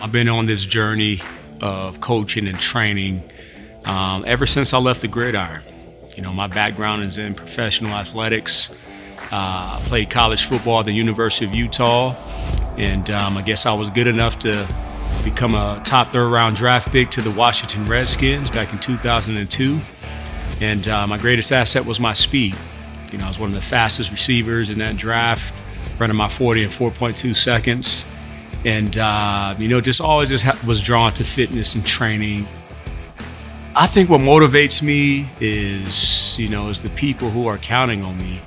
I've been on this journey of coaching and training um, ever since I left the gridiron. You know, my background is in professional athletics. Uh, I played college football at the University of Utah, and um, I guess I was good enough to become a top third round draft pick to the Washington Redskins back in 2002. And uh, my greatest asset was my speed. You know, I was one of the fastest receivers in that draft, running my 40 in 4.2 seconds. And, uh, you know, just always just was drawn to fitness and training. I think what motivates me is, you know, is the people who are counting on me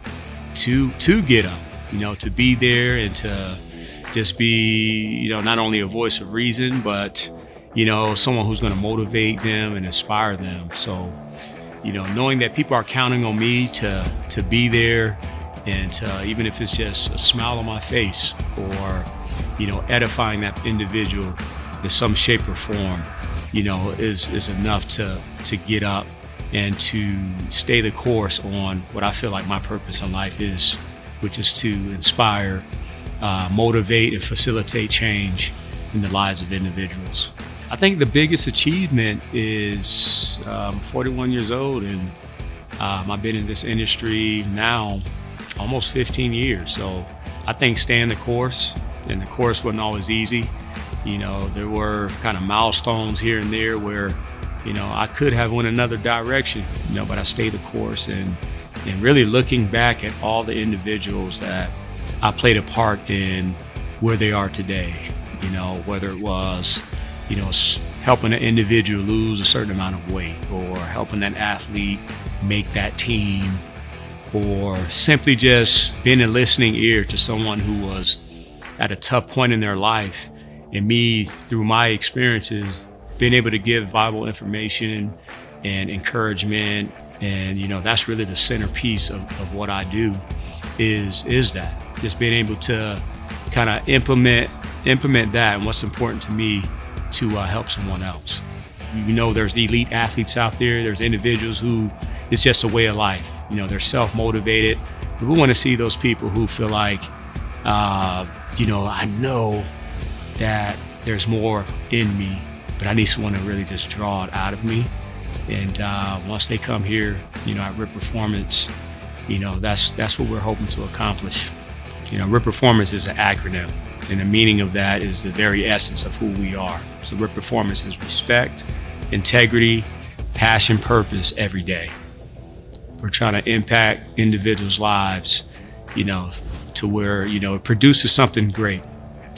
to to get up, you know, to be there and to just be, you know, not only a voice of reason, but, you know, someone who's going to motivate them and inspire them. So, you know, knowing that people are counting on me to to be there, and even if it's just a smile on my face or, you know, edifying that individual in some shape or form, you know, is is enough to to get up and to stay the course on what I feel like my purpose in life is, which is to inspire, uh, motivate, and facilitate change in the lives of individuals. I think the biggest achievement is um, 41 years old, and um, I've been in this industry now almost 15 years. So I think staying the course, and the course wasn't always easy. You know, there were kind of milestones here and there where, you know, I could have went another direction, you know, but I stayed the course and and really looking back at all the individuals that I played a part in where they are today, you know, whether it was you know, helping an individual lose a certain amount of weight or helping an athlete make that team or simply just being a listening ear to someone who was at a tough point in their life and me through my experiences being able to give viable information and encouragement and you know that's really the centerpiece of, of what i do is is that just being able to kind of implement implement that and what's important to me to uh, help someone else. You know, there's elite athletes out there. There's individuals who it's just a way of life. You know, they're self-motivated. But we want to see those people who feel like, uh, you know, I know that there's more in me, but I need someone to really just draw it out of me. And uh, once they come here, you know, at Ripped Performance, you know, that's that's what we're hoping to accomplish. You know, Ripped Performance is an acronym. And the meaning of that is the very essence of who we are. So Ripped Performance is respect, integrity, passion, purpose every day. We're trying to impact individuals' lives, you know, to where, you know, it produces something great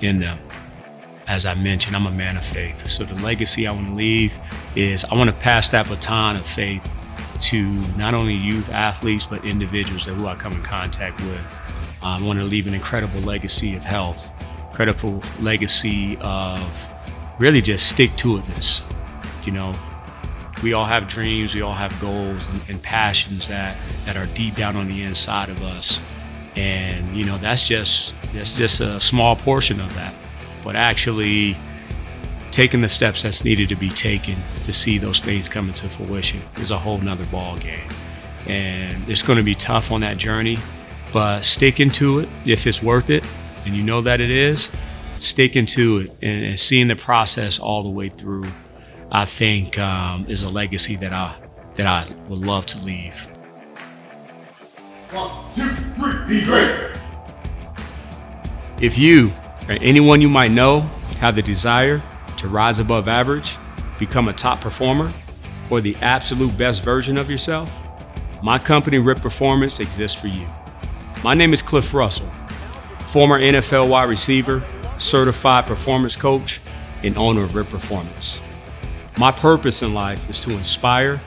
in them. As I mentioned, I'm a man of faith. So the legacy I want to leave is I want to pass that baton of faith to not only youth athletes, but individuals that who I come in contact with. Um, I want to leave an incredible legacy of health, credible legacy of really just stick to itness. You know, we all have dreams, we all have goals and, and, passions that, that are deep down on the inside of us. And, you know, that's just that's just a small portion of that. But actually taking the steps that's needed to be taken to see those things come into fruition is a whole nother ball game. And it's going to be tough on that journey, but sticking to it if it's worth it and you know that it is, sticking to it and, and seeing the process all the way through, I think um, is a legacy that I that I would love to leave. One, two, three, be great. If you or anyone you might know have the desire to rise above average, become a top performer, or the absolute best version of yourself, my company, Ripped Performance, exists for you. My name is Cliff Russell former NFL wide receiver, certified performance coach, and owner of Ripped Performance. My purpose in life is to inspire,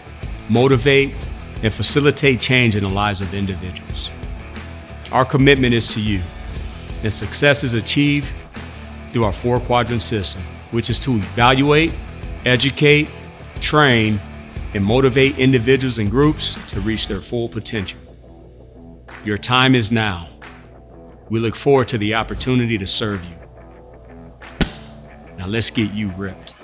motivate, and facilitate change in the lives of individuals. Our commitment is to you, and success is achieved through our four quadrant system, which is to evaluate, educate, train, and motivate individuals and groups to reach their full potential. Your time is now. We look forward to the opportunity to serve you. Now let's get you ripped.